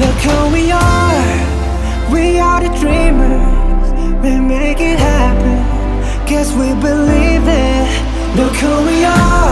Look who we are, we are the dreamers. We make it happen, guess we believe it. Look who we are!